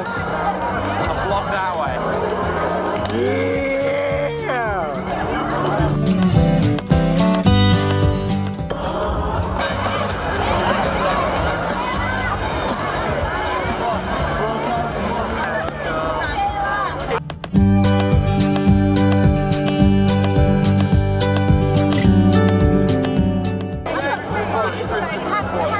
I a block that way. Like, have, have